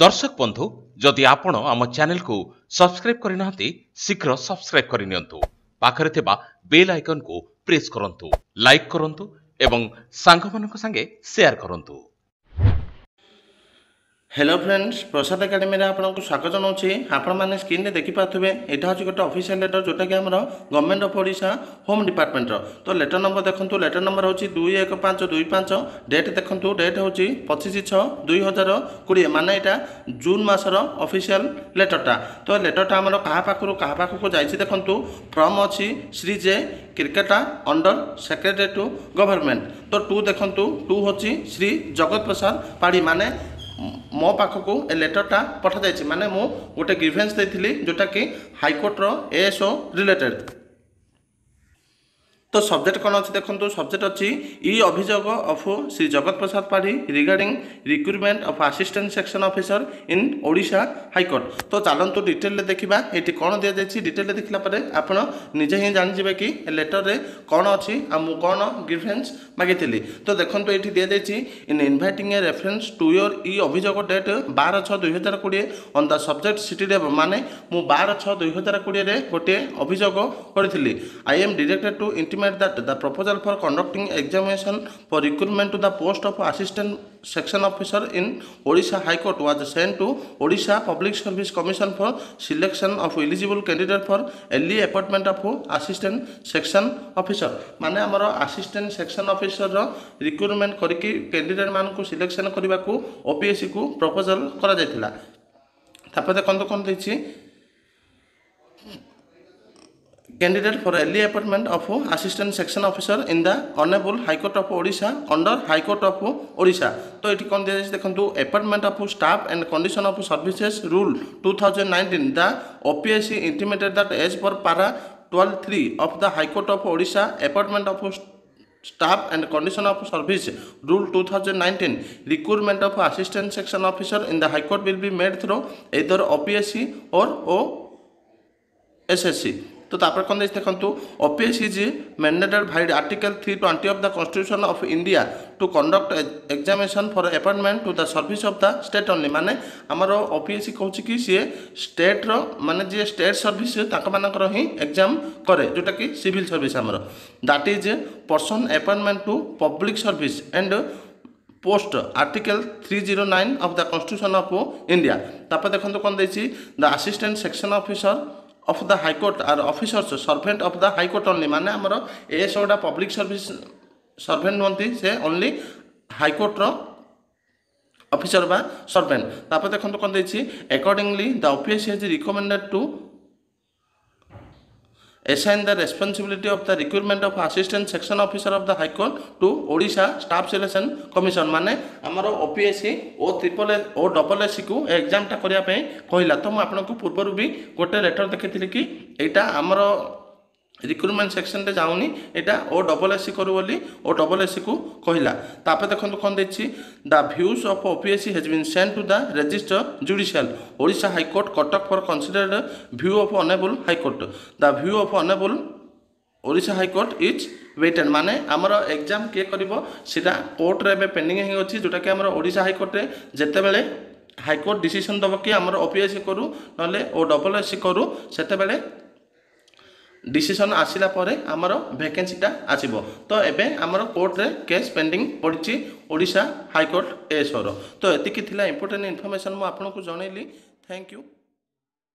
ଦର୍ଶକ ବନ୍ଧୁ ଯଦି ଆପଣ ଆମ ଚ୍ୟାନେଲକୁ ସବସ୍କ୍ରାଇବ୍ କରିନାହାନ୍ତି ଶୀଘ୍ର ସବସ୍କ୍ରାଇବ୍ କରିନିଅନ୍ତୁ ପାଖରେ ଥିବା ବେଲ୍ ଆଇକନ୍କୁ ପ୍ରେସ୍ କରନ୍ତୁ ଲାଇକ୍ କରନ୍ତୁ ଏବଂ ସାଙ୍ଗମାନଙ୍କ ସାଙ୍ଗେ ସେୟାର କରନ୍ତୁ হ্যালো ফ্রেন্ডস প্রসাদ একাডেমিরে আপনার স্বাগত নৌছি আপনার স্ক্রিনে দেখিপারে এটা হচ্ছে গোটে অফিসিয়াল লেটর যেটাকি আমার গভর্নমেন্ট অফ ওড়শা হোম ডিপার্টমেন্টর তো লেটর নম্বর দেখুন লেটর নম্বর হচ্ছে দুই এক পাঁচ দুই পাঁচ ডেট দেখুন ডেট হচ্ছে পঁচিশ ছ দুই হাজার কোড়িয়ে মানে এটা জুন মাসর অফিসিয়াল লেটরটা তো লেটরটা আমার কাহা পাখু কাহা পাখু যাই দেখুন ফ্রম অছি শ্রী জে ক্রিকেটা অন্ডর সেক্রেটারি টু গভর্নমেন্ট তো টু দেখুন টু হচ্ছে শ্রী জগৎ প্রসাদ পাড়ি মানে ମୋ ପାଖକୁ ଏ ଲେଟର୍ଟା ପଠାଯାଇଛି ମାନେ ମୁଁ ଗୋଟେ ଗ୍ରିଭେନ୍ସ ଦେଇଥିଲି ଯେଉଁଟାକି ହାଇକୋର୍ଟର ଏଏସ୍ଓ ରିଲେଟେଡ଼୍ তো ସବଜେକ୍ଟ କ'ଣ ଅଛି ଦେଖନ୍ତୁ ସବଜେକ୍ଟ ଅଛି ଇ ଅଭିଯୋଗ of Shri Jagat Prasad Padhi regarding recruitment of assistant section officer in Odisha high court ତ ଚାଲନ୍ତୁ ଡିଟେଲରେ ଦେଖିବା ଏଠି କ'ଣ ଦିଆଯାଇଛି ଡିଟେଲରେ ଦେଖିଲା ପରେ ଆପଣ ନିଜେ ହିଁ ଜାଣିଯିବେ କି ଲେଟରରେ କ'ଣ ଅଛି ଆଉ ମୁଁ କ'ଣ ଗ୍ରିଫେନ୍ସ ମାଗିଥିଲି ତ ଦେଖନ୍ତୁ ଏଠି ଦିଆଯାଇଛି in inviting a reference to year ଇ ଅଭିଯୋଗ ଡେଟ୍ ବାର ଛଅ ଦୁଇହଜାର କୋଡ଼ିଏ ଅନ୍ ଦ ସବଜେକ୍ଟ ସିଟିରେ ମାନେ ମୁଁ ବାର ଛଅ ଦୁଇହଜାର କୋଡ଼ିଏରେ ଗୋଟିଏ ଅଭିଯୋଗ କରିଥିଲି I am directed to intimate intimate that the proposal for conducting examination for recruitment to the post of assistant section officer in Odisha High Court was sent to Odisha Public Service Commission for selection of eligible candidate for early appointment of assistant section officer माने हमारो assistant section মানে আমার আসিষ্টাট section candidate मान को selection মানুষ selection OPSC को proposal करा जाय थिला। तापते कौन-कौन देखी? candidate for early appointment of assistant section officer in the honorable high court of odisha under high court of odisha তো এটি কোন দিয়েছে দেখুন appointment of staff and condition of services rule two thousand nineteen the OPSC intimated that as per para twelve three of the high court of Odisha appointment of staff and condition of service rule 2019 recruitment of assistant section officer in the high court will be made through either opsc or ossc તો આપણે દેખନ୍ତୁ OPS is mandated by article three twenty of the constitution of India to conduct examination for appointment to the service of the state only মানে আমার OPSC কৌছি কি C স্টেট্র মানে যে state service তাঁর হি exam করে যেটা কি সিভিল সর্ভিস আমার that is person appointment to public service and post article three zero nine of the constitution of India তারপরে দেখুন কোণ দিয়েছি the assistant section officer of the high court are officers servant of the high court only ମାନେ ଆମର A S ଗୋଟା public service servant ନୁହନ୍ତି ସେ only ହାଇକୋର୍ଟର ଅଫିସର ବା ସର୍ଭେଣ୍ଟ ତାପରେ ଦେଖନ୍ତୁ କ'ଣ ଦେଇଛି accordingly the office has recommended to assign the responsibility of the requirement of assistant section officer of the High Court to Odisha Staff Selection Commission মানে আমার OPSC O triple S O double S কু এক্সামটা করিয়া পাই কহিলা তো মু আপনাকে পূর্বরু B গোটে লেটর দেখিଥିଲି কি এইটা আমার ରିକ୍ରୁଟମେଣ୍ଟ ସେକ୍ସନରେ ଯାଉନି ଏଇଟା ଓ ଡବଲ୍ ଏସ୍ ସି କରୁ ବୋଲି ଓ ଡବଲ୍ ଏସ୍ ସିକୁ କହିଲା ତାପରେ ଦେଖନ୍ତୁ କ'ଣ ଦେଇଛି the views of O P S C has been send to the register judicial Odisha high court Cuttack for considered view of honourable high court the view of honourable Odisha high court is waited ମାନେ ଆମର exam କିଏ କରିବ ସେଇଟା କୋର୍ଟରେ ଏବେ pending ହେଇ ଅଛି ଯେଉଁଟାକି ଆମର ଓଡ଼ିଶା ହାଇକୋର୍ଟରେ ଯେତେବେଳେ ହାଇକୋର୍ଟ ଡିସିସନ୍ ଦେବ କି ଆମର ଓ ପି ଏସ୍ ସି କରୁ ନହେଲେ ଓ ଡବଲ୍ ଏସ୍ ସି କରୁ ସେତେବେଳେ ডিসিশন আসিলা ପରେ ଆମର ଭ୍ୟାକେନ୍ସିଟା ଆସିବ ତ ଏବେ ଆମର କୋର୍ଟରେ କେସ୍ ପେଣ୍ଡିଂ ପଡ଼ିଛି ଓଡ଼ିଶା ହାଇକୋର୍ଟ ଏସ୍ଓର ତ ଏତିକି ଥିଲା ଇମ୍ପୋର୍ଟାଣ୍ଟ ଇନଫର୍ମେସନ୍ ମୁଁ ଆପଣଙ୍କୁ ଜଣେଇଲି ଥ୍ୟାଙ୍କ ୟୁ